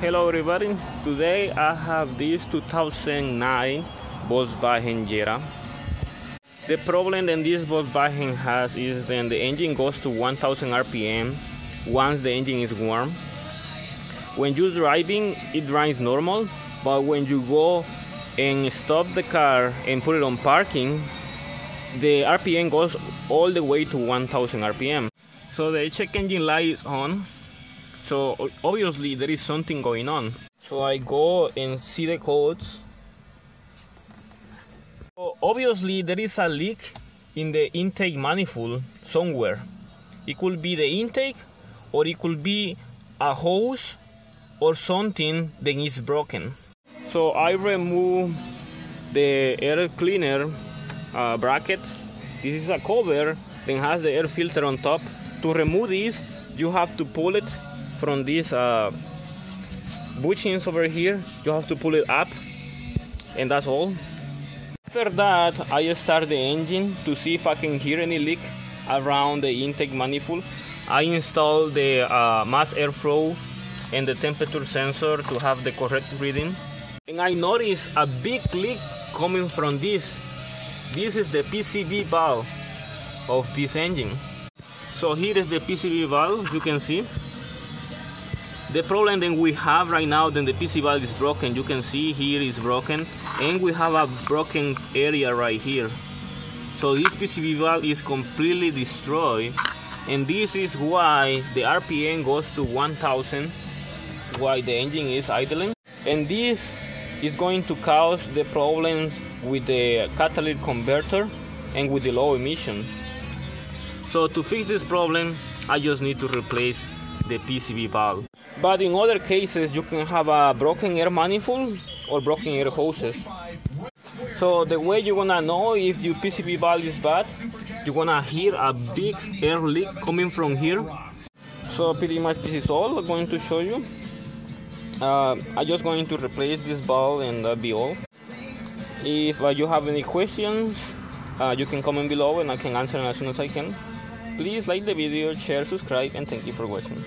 Hello everybody, today I have this 2009 Volkswagen Jetta. The problem that this Volkswagen has is that the engine goes to 1000 RPM once the engine is warm. When you're driving, it runs normal, but when you go and stop the car and put it on parking, the RPM goes all the way to 1000 RPM. So the check engine light is on. So obviously there is something going on. So I go and see the codes. So obviously there is a leak in the intake manifold somewhere. It could be the intake or it could be a hose or something that is broken. So I remove the air cleaner uh, bracket. This is a cover that has the air filter on top. To remove this, you have to pull it from these uh, bushings over here. You have to pull it up, and that's all. After that, I start the engine to see if I can hear any leak around the intake manifold. I install the uh, mass airflow and the temperature sensor to have the correct reading. And I notice a big leak coming from this. This is the PCV valve of this engine. So here is the PCV valve, you can see. The problem that we have right now then the PCV valve is broken. You can see here is broken and we have a broken area right here. So this PCV valve is completely destroyed and this is why the RPM goes to 1000 why the engine is idling and this is going to cause the problems with the catalytic converter and with the low emission. So to fix this problem, I just need to replace the PCV valve. But in other cases, you can have a broken air manifold or broken air hoses. So the way you're gonna know if your PCV valve is bad, you're gonna hear a big air leak coming from here. So pretty much this is all I'm going to show you. Uh, I'm just going to replace this valve and that'll be all. If uh, you have any questions, uh, you can comment below and I can answer them as soon as I can. Please like the video, share, subscribe, and thank you for watching.